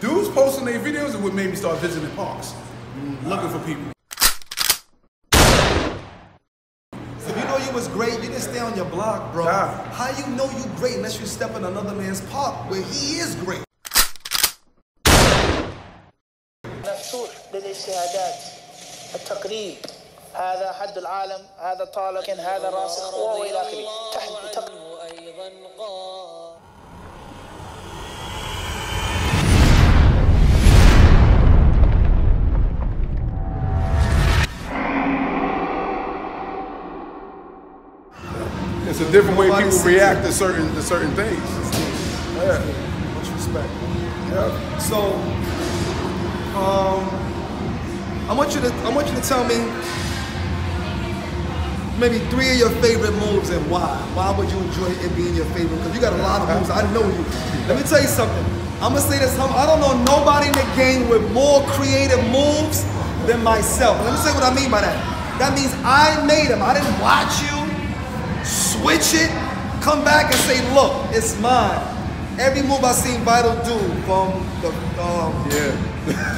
dudes posting their videos is what made me start visiting parks, looking for people. If you know you was great, you didn't stay on your block, bro. Nah. How you know you great unless you step in another man's park where he is great? مفتوح للاجتهادات التقريب هذا حد العالم هذا طالب لكن هذا راسخ والى a different way people react to certain to certain things. Yeah. Much respect. Yeah. So, um, I want you to I want you to tell me maybe three of your favorite moves and why. Why would you enjoy it being your favorite? Because you got a lot of moves. I know you. Let me tell you something. I'm gonna say this. I don't know nobody in the game with more creative moves than myself. Let me say what I mean by that. That means I made them. I didn't watch you switch it, come back and say, look, it's mine. Every move I seen Vital do from the um, Yeah.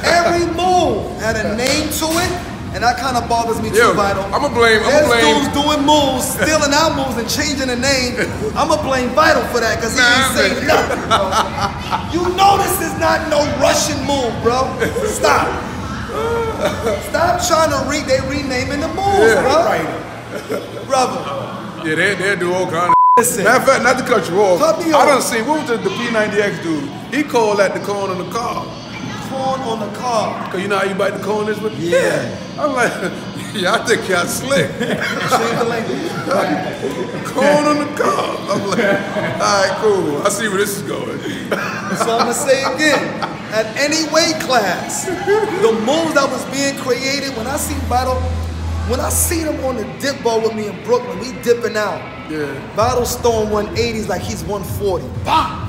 every move had a name to it, and that kind of bothers me Yo, too, Vital. I'ma blame- I'ma blame- dudes doing moves, stealing our moves and changing the name. I'ma blame Vital for that because he Nah, ain't saying nothing, bro. You know this is not no Russian move, bro. Stop. Stop trying to read. They renaming the moves, Yeah. bro. Brother. Yeah, they they do all kind of. Listen. Matter of fact, not to cut you off. Cut me I off. done seen what was the, the P90X dude? He called at the corn on the car. corn on the car. Cause you know how you bite the corn is with. Yeah. I'm like, yeah, I think y'all slick. Change the language. corn on the car. I'm like, all right, cool. I see where this is going. So I'm gonna say again, at any weight class, the moves that was being created when I see Battle, when I seen him on the dip ball with me in Brooklyn, we dipping out. Yeah. Battle's throwing 180s like he's 140. Bah!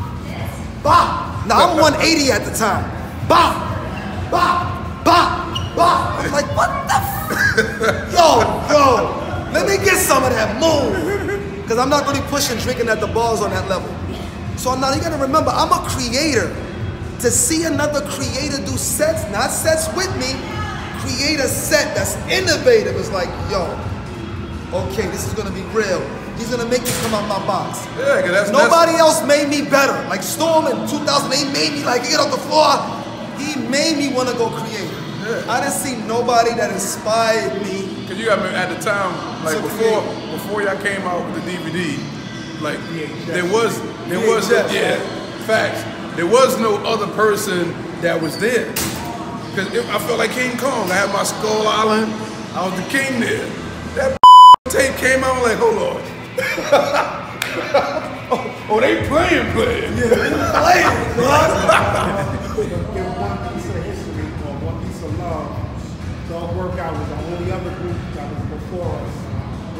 Bah! Now I'm 180 at the time. Bah! Bah! Bah! Bah! I'm like, what the f- Yo, yo, let me get some of that move. Because I'm not really pushing drinking at the bars on that level. So now you gotta remember, I'm a creator. To see another creator do sets, not sets with me, create a set that's innovative is like, yo, okay, this is gonna be real. He's gonna make me come out my box. Yeah, that's Nobody else made me better. Like Storm in 2008 made me like get off the floor. He made me want to go create. I didn't see nobody that inspired me. Cause you got me at the time, like before create. before y'all came out with the DVD, like there was there was VHS, yeah facts. There was no other person that was there. Cause it, I felt like King Kong. I had my Skull Island. I was the king there. That tape came out. I'm like, hold on. oh, oh, they playing, playing. Playing, give one piece of history or one piece of love. Thug Workout was the only other group that was before us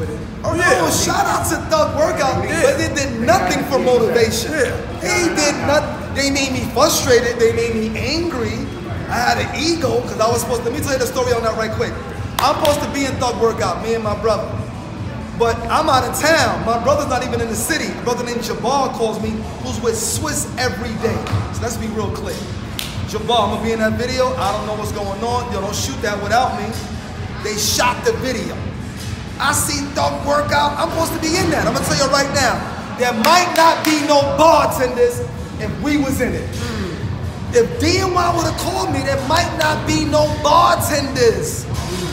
with it. Oh yeah. Oh, shout out to Thug Workout, Yeah. but it did nothing for motivation. Yeah. They did not. They made me frustrated. They made me angry. I had an ego because I was supposed. To, let me tell you the story on that right quick. I'm supposed to be in Thug Workout, me and my brother. But I'm out of town. My brother's not even in the city. A brother named Jabbar calls me, who's with Swiss every day. So let's be real clear. Jabbar, I'm gonna be in that video. I don't know what's going on. Yo, don't shoot that without me. They shot the video. I see Thug Workout. I'm supposed to be in that. I'm gonna tell you right now. There might not be no Bartendaz if we was in it. If DNY would have called me, there might not be no Bartendaz.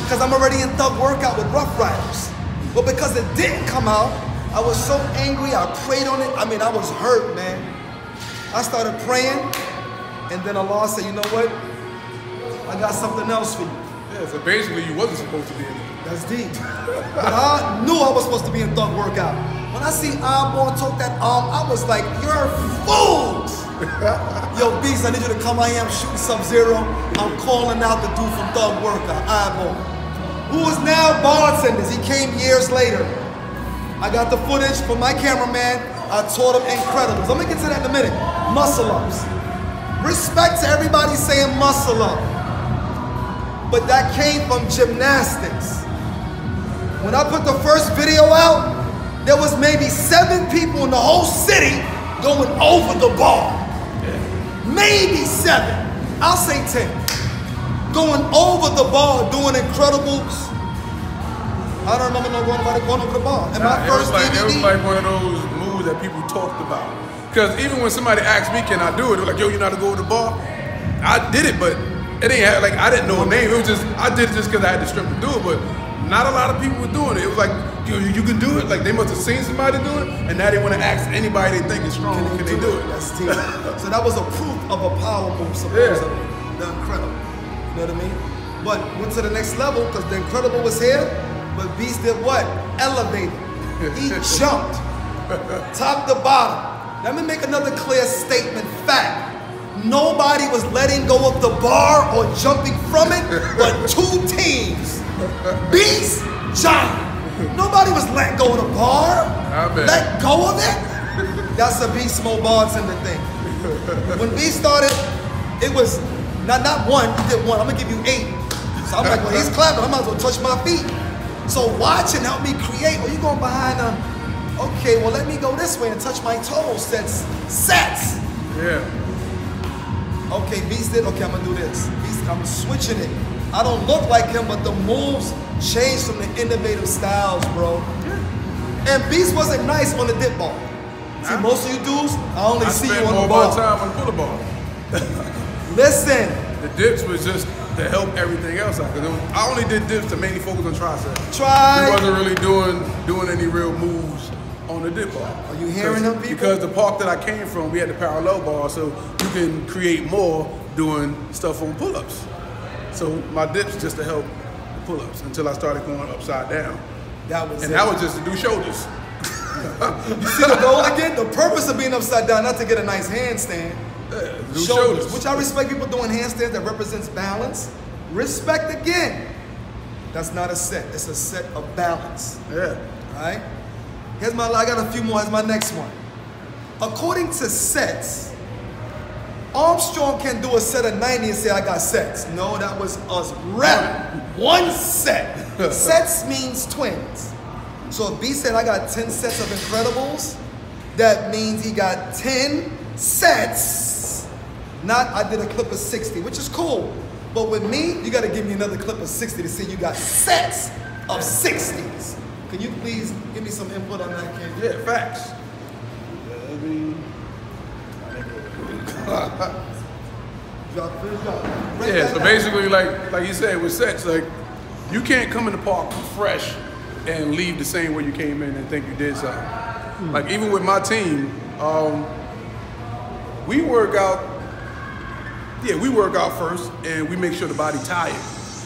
Because I'm already in Thug Workout with Rough Riders. But because it didn't come out, I was so angry, I prayed on it. I mean, I was hurt, man. I started praying, and then Allah said, you know what? I got something else for you. Yeah, so basically you wasn't supposed to be in it. That's deep. But I knew I was supposed to be in Thug Workout. When I see Eyeball talk that arm, I was like, you're fools. Yo, Beast, I need you to come here. I'm shooting Sub-Zero. I'm calling out the dude from Thug Workout, Eyeball. Who is now Bartendaz. He came years later. I got the footage from my cameraman. I taught him Incredibles. I'm gonna get to that in a minute. Muscle ups. Respect to everybody saying muscle up. But that came from gymnastics. When I put the first video out, there was maybe seven people in the whole city going over the bar. Maybe seven. I'll say 10. Going over the bar, doing incredibles. I don't remember no going about it, going over the bar. And my Nah, it was first like it was like one of those moves that people talked about. Because even when somebody asked me, "Can I do it?" They're like, "Yo, you know how to go to the bar?" I did it, but it ain't have, like I didn't know a name. It was just I did it just because I had the strength to do it. But not a lot of people were doing it. It was like, "Yo, you, you can do it." Like they must have seen somebody do it, and now they want to ask anybody they think is strong, can, they do it? That's team. so that was a proof of a power move, supposedly. The incredible. You know what I mean? But went to the next level because the incredible was here, but Beast did what? Elevated. He jumped. Top to bottom. Let me make another clear statement fact. Nobody was letting go of the bar or jumping from it but two teams. Beast, Giant. Nobody was letting go of the bar. Let go of it? That's a Beast Mo bartender thing. When Beast started, it was not not one, he did one. I'm gonna give you eight. So I'm like, well, he's clapping, I might as well touch my feet. So watch and help me create. Well, you going behind them? Okay, well, let me go this way and touch my toes. That's sets. Yeah. Okay, Beast did. Okay, I'm gonna do this. Beast, I'm switching it. I don't look like him, but the moves changed from the innovative styles, bro. And Beast wasn't nice on the dip ball. See, most of you dudes, I only I see you on the ball. time on the pull ball. Listen, The dips was just to help everything else out. Cause was, I only did dips to mainly focus on tricep. We try. wasn't really doing doing any real moves on the dip bar. Are you hearing them, people? Because the park that I came from, we had the parallel bar, so you can create more doing stuff on pull-ups. So my dips just to help the pull-ups until I started going upside down, That was and it. that was just to do shoulders. you see the goal again? The purpose of being upside down, not to get a nice handstand. Yeah, shoulders, shoulders. which I respect people doing handstands that represents balance. Respect again. That's not a set. It's a set of balance. yeah. All right. Here's my. I got a few more. Here's my next one. According to sets, Armstrong can do a set of 90 and say I got sets. No, that was us rep. One set. sets means twins. So if B said I got 10 sets of Incredibles, that means he got 10 sets. Not I did a clip of 60, which is cool. But with me, you gotta give me another clip of 60 to see you got sets of 60s. Can you please give me some input on that, Ken? Yeah, facts. Yeah, so basically, like like you said, with sex, like you can't come in the park fresh and leave the same way you came in and think you did something. Like even with my team, um, we work out. Yeah, we work out first, and we make sure the body tired.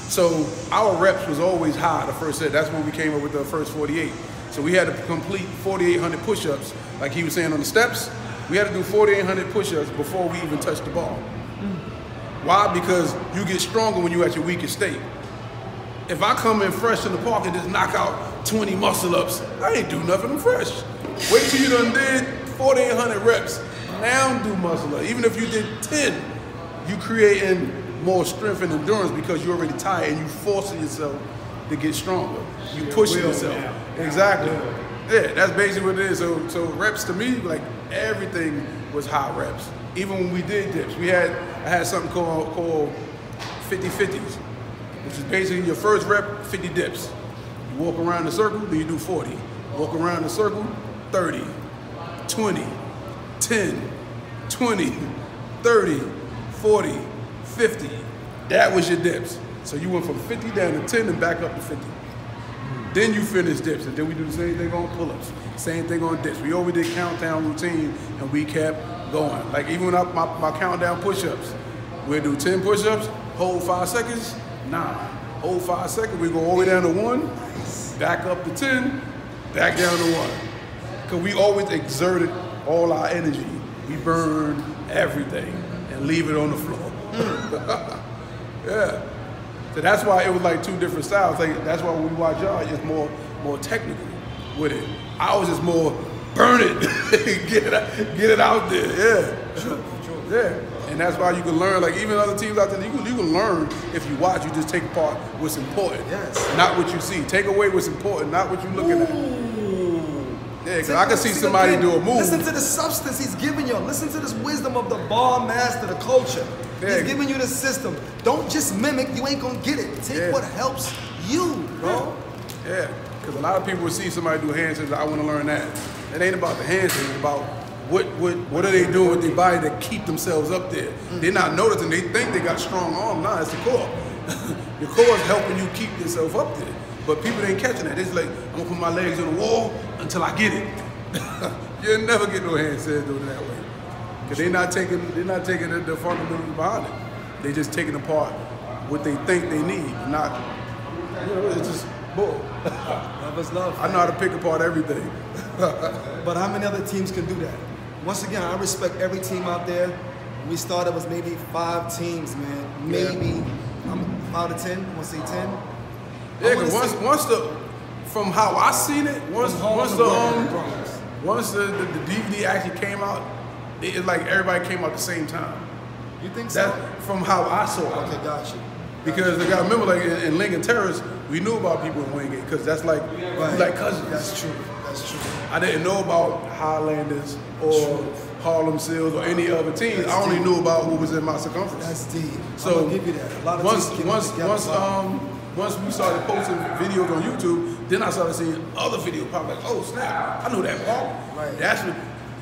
So our reps was always high the first set. That's when we came up with the first 48. So we had to complete 4,800 push-ups, like he was saying on the steps. We had to do 4,800 push-ups before we even touched the ball. Why? Because you get stronger when you're at your weakest state. If I come in fresh in the park and just knock out 20 muscle ups, I ain't do nothing. I'm fresh. Wait till you done did 4,800 reps. Now do muscle up. Even if you did 10, you creating more strength and endurance because you're already tired and you forcing yourself to get stronger. You pushing yourself. now. Exactly. Yeah, that's basically what it is. So, so reps to me, like everything was high reps. Even when we did dips, we had I had something called called 50 50s, which is basically your first rep 50 dips. You walk around the circle, then you do 40. Walk around the circle, 30, 20, 10, 20, 30, 40, 50. That was your dips. So you went from 50 down to 10 and back up to 50. Then you finish dips, and then we do the same thing on pull-ups, same thing on dips. We always did countdown routine, and we kept going. Like even I, my, my countdown push-ups, we'll do 10 push-ups, hold five seconds, nine. Hold five seconds, we go all the way down to one, back up to 10, back down to one. Because we always exerted all our energy. We burn everything and leave it on the floor. yeah. So that's why it was like two different styles. Like that's why when we watch y'all, it's more more technical with it. I was just more burn it, get it, out, get it out there. Yeah, yeah. And that's why you can learn. Like even other teams out there, you can, you can learn if you watch. You just take apart what's important, Yes. not what you see. Take away what's important, not what you're looking at. Yeah, because I can see somebody do a move. Listen to the substance he's giving you. Listen to this wisdom of the bar master, the culture. He's giving you the system. Don't just mimic. You ain't gonna get it. Take Yeah. what helps you, bro. Yeah, because a lot of people will see somebody do handstands. I want to learn that. It ain't about the handstands. It's about what what what are they doing with their body to keep themselves up there. Mm. They're not noticing. They think they got strong arms. Nah, it's the core. Your core is helping you keep yourself up there. But people ain't catching that. It's like I'm gonna put my legs on the wall until I get it. You'll never get no handstands doing it that way. Cause they're not taking they're not taking the, the fundamentals behind it. They just taking apart what they think they need, not you know, it's just bull. Love is love. I know how to pick apart everything. But how many other teams can do that? Once again, I respect every team out there. We started with maybe five teams, man. Maybe I'm five to ten. Want to say ten? Yeah, cause once say- once the from how I seen it, once once the um, once the, the, the DVD actually came out, it's like everybody came out the same time. You think so? That from how I saw it. Okay, got you. Because I got remember like in, in Lincoln Terrace, we knew about people in Wingate because that's like we like cousins. That's true. That's true. I didn't know about Highlanders or Harlem Seals or any other teams. I only knew about who was in my circumference. That's deep. So give you that. A lot of once once once um once we started posting videos on YouTube, then I started seeing other videos pop like, oh snap, I know that park. Right. That's what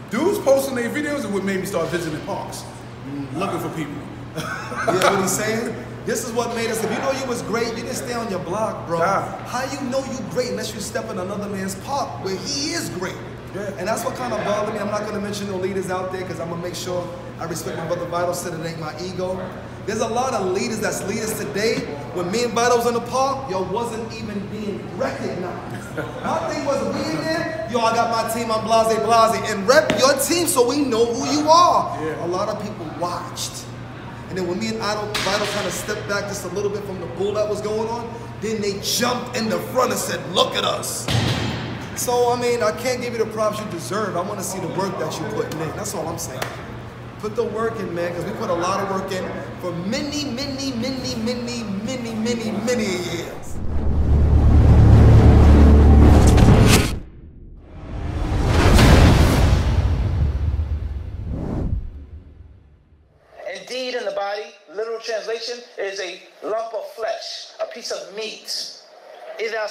dudes posting their videos is what made me start visiting parks, mm, looking for people. Yeah, what he's saying? This is what made us. If you know you was great, you didn't stay on your block, bro. How you know you great unless you step in another man's park where he is great? Yeah. And that's what kind of bothered me. I'm not gonna mention no leaders out there because I'm gonna make sure I respect my brother Vital said it ain't my ego. There's a lot of leaders that's leaders today. When me and Vital was in the park, yo wasn't even being recognized. my thing yo, I got my team, I'm blase blase, and rep your team so we know who you are. Yeah. A lot of people watched. And then when me and Idol, Vital kind of stepped back just a little bit from the bull that was going on, then they jumped in the front and said, look at us. So, I mean, I can't give you the props you deserve. I want to see the work that you put in. That's all I'm saying. Put the work in, man, because we put a lot of work in for many, many, many, many, many, many, many years.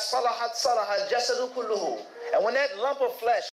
salahat salahat jasadu kulluhu. And when that lump of flesh